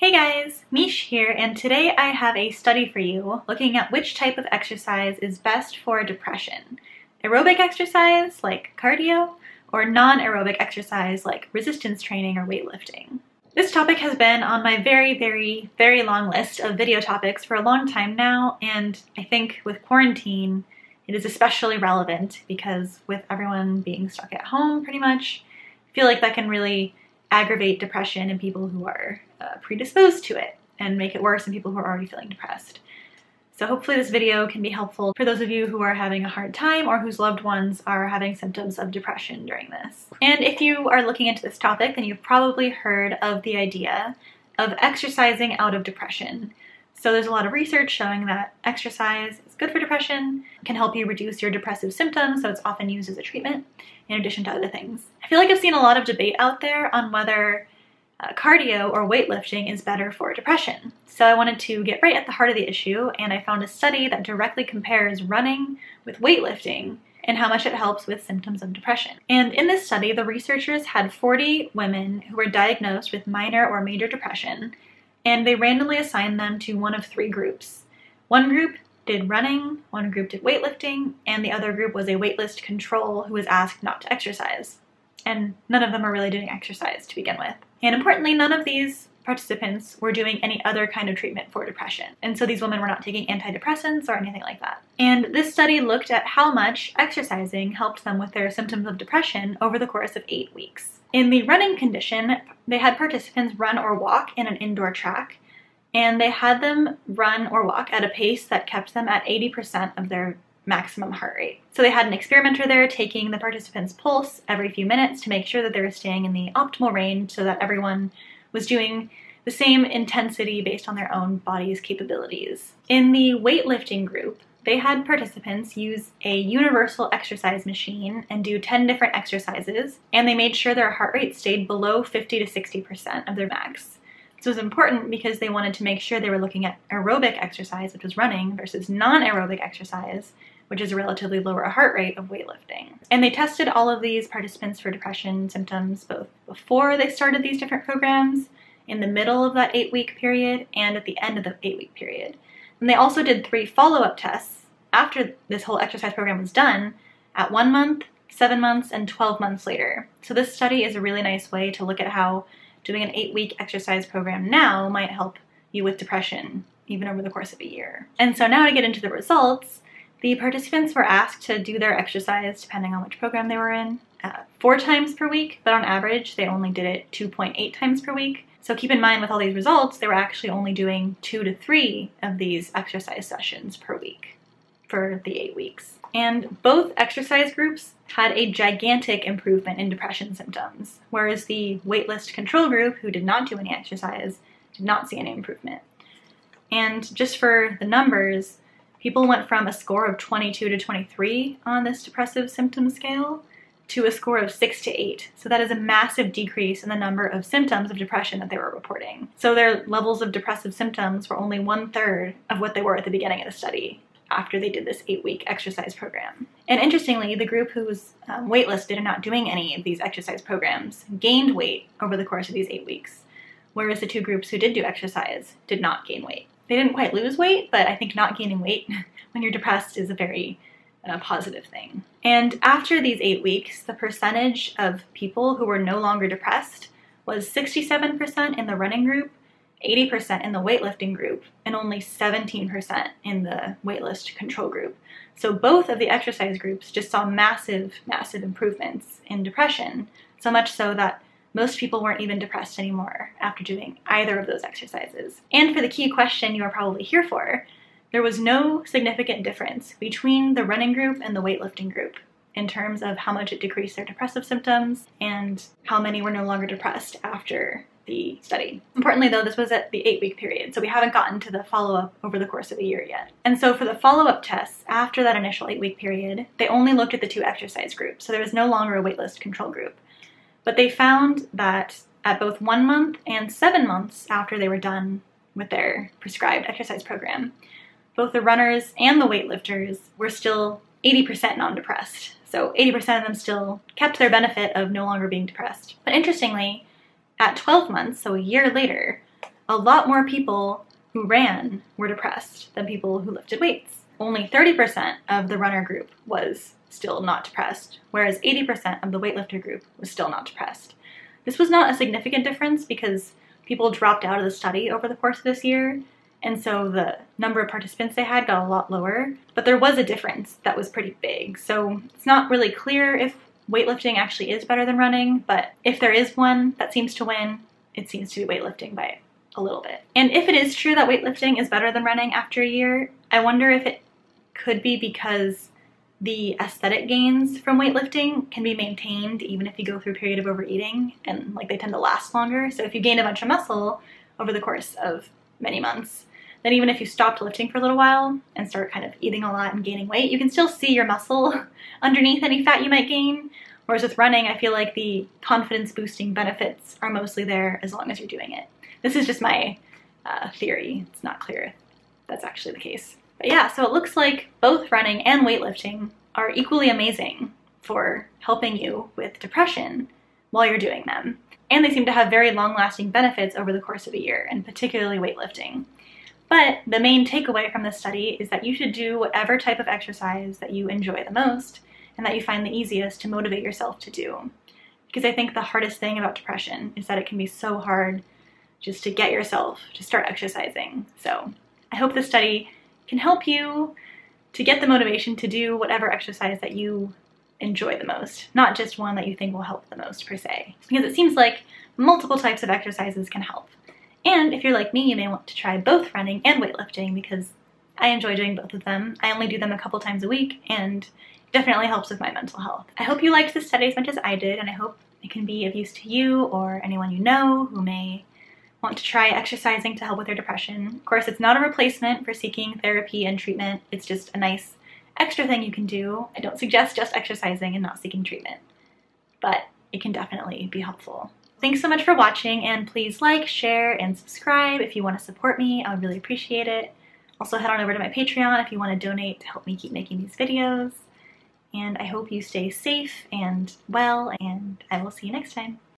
Hey guys, Miche here, and today I have a study for you looking at which type of exercise is best for depression. Aerobic exercise, like cardio, or non-aerobic exercise, like resistance training or weightlifting. This topic has been on my very, very, very long list of video topics for a long time now, and I think with quarantine, it is especially relevant because with everyone being stuck at home pretty much, I feel like that can really aggravate depression in people who are uh, predisposed to it and make it worse in people who are already feeling depressed. So hopefully this video can be helpful for those of you who are having a hard time or whose loved ones are having symptoms of depression during this. And if you are looking into this topic, then you've probably heard of the idea of exercising out of depression. So there's a lot of research showing that exercise is good for depression, can help you reduce your depressive symptoms, so it's often used as a treatment in addition to other things. I feel like I've seen a lot of debate out there on whether uh, cardio or weightlifting is better for depression. So I wanted to get right at the heart of the issue, and I found a study that directly compares running with weightlifting and how much it helps with symptoms of depression. And in this study, the researchers had 40 women who were diagnosed with minor or major depression, and they randomly assigned them to one of three groups. One group did running, one group did weightlifting, and the other group was a waitlist control who was asked not to exercise. And none of them are really doing exercise to begin with. And importantly, none of these participants were doing any other kind of treatment for depression. And so these women were not taking antidepressants or anything like that. And this study looked at how much exercising helped them with their symptoms of depression over the course of eight weeks. In the running condition, they had participants run or walk in an indoor track, and they had them run or walk at a pace that kept them at 80% of their maximum heart rate. So they had an experimenter there taking the participants' pulse every few minutes to make sure that they were staying in the optimal range so that everyone was doing the same intensity based on their own body's capabilities. In the weightlifting group, they had participants use a universal exercise machine and do 10 different exercises, and they made sure their heart rate stayed below 50 to 60% of their max. This was important because they wanted to make sure they were looking at aerobic exercise, which was running, versus non aerobic exercise, which is a relatively lower heart rate of weightlifting. And they tested all of these participants for depression symptoms both before they started these different programs, in the middle of that eight week period, and at the end of the eight week period. And they also did three follow up tests after this whole exercise program was done at one month, seven months, and 12 months later. So, this study is a really nice way to look at how doing an eight week exercise program now might help you with depression even over the course of a year. And so now to get into the results, the participants were asked to do their exercise depending on which program they were in uh, four times per week, but on average they only did it 2.8 times per week. So keep in mind with all these results, they were actually only doing two to three of these exercise sessions per week for the eight weeks. And both exercise groups had a gigantic improvement in depression symptoms, whereas the waitlist control group, who did not do any exercise, did not see any improvement. And just for the numbers, people went from a score of 22 to 23 on this depressive symptom scale to a score of 6 to 8. So that is a massive decrease in the number of symptoms of depression that they were reporting. So their levels of depressive symptoms were only one third of what they were at the beginning of the study after they did this eight week exercise program. And interestingly, the group who was um, waitlisted and not doing any of these exercise programs gained weight over the course of these eight weeks, whereas the two groups who did do exercise did not gain weight. They didn't quite lose weight, but I think not gaining weight when you're depressed is a very uh, positive thing. And after these eight weeks, the percentage of people who were no longer depressed was 67% in the running group 80% in the weightlifting group and only 17% in the waitlist control group. So both of the exercise groups just saw massive, massive improvements in depression, so much so that most people weren't even depressed anymore after doing either of those exercises. And for the key question you are probably here for, there was no significant difference between the running group and the weightlifting group in terms of how much it decreased their depressive symptoms and how many were no longer depressed after the study. Importantly, though, this was at the eight week period, so we haven't gotten to the follow up over the course of a year yet. And so for the follow up tests after that initial eight week period, they only looked at the two exercise groups, so there was no longer a waitlist control group. But they found that at both one month and seven months after they were done with their prescribed exercise program, both the runners and the weightlifters were still 80% non depressed. So 80% of them still kept their benefit of no longer being depressed. But interestingly, at 12 months, so a year later, a lot more people who ran were depressed than people who lifted weights. Only 30% of the runner group was still not depressed, whereas 80% of the weightlifter group was still not depressed. This was not a significant difference because people dropped out of the study over the course of this year, and so the number of participants they had got a lot lower, but there was a difference that was pretty big. So it's not really clear if weightlifting actually is better than running, but if there is one that seems to win, it seems to be weightlifting by a little bit. And if it is true that weightlifting is better than running after a year, I wonder if it could be because the aesthetic gains from weightlifting can be maintained even if you go through a period of overeating and like they tend to last longer. So if you gain a bunch of muscle over the course of many months, then even if you stopped lifting for a little while and start kind of eating a lot and gaining weight, you can still see your muscle underneath any fat you might gain. Whereas with running, I feel like the confidence boosting benefits are mostly there as long as you're doing it. This is just my uh, theory. It's not clear that's actually the case. But yeah, so it looks like both running and weightlifting are equally amazing for helping you with depression while you're doing them. And they seem to have very long lasting benefits over the course of a year, and particularly weightlifting. But the main takeaway from this study is that you should do whatever type of exercise that you enjoy the most and that you find the easiest to motivate yourself to do. Because I think the hardest thing about depression is that it can be so hard just to get yourself to start exercising. So I hope this study can help you to get the motivation to do whatever exercise that you enjoy the most, not just one that you think will help the most per se. Because it seems like multiple types of exercises can help. If you're like me, you may want to try both running and weightlifting because I enjoy doing both of them. I only do them a couple times a week and definitely helps with my mental health. I hope you liked this study as much as I did and I hope it can be of use to you or anyone you know who may want to try exercising to help with their depression. Of course, it's not a replacement for seeking therapy and treatment. It's just a nice extra thing you can do. I don't suggest just exercising and not seeking treatment, but it can definitely be helpful. Thanks so much for watching and please like, share, and subscribe if you want to support me. I would really appreciate it. Also head on over to my Patreon if you want to donate to help me keep making these videos. And I hope you stay safe and well and I will see you next time.